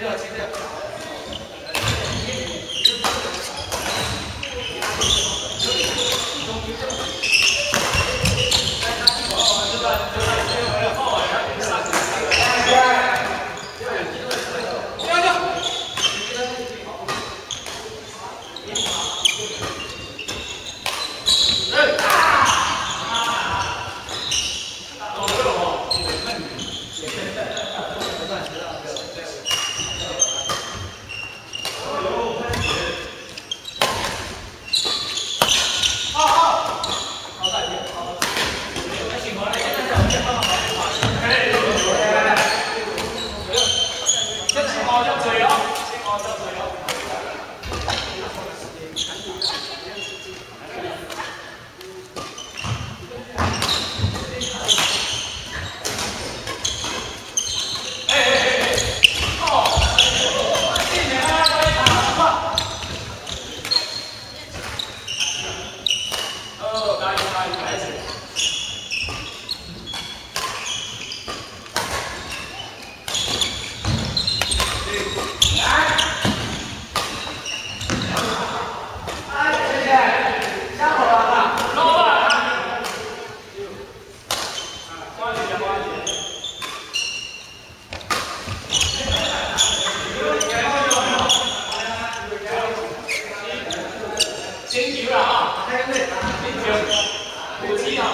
热情的表达打开内门您请母鸡呀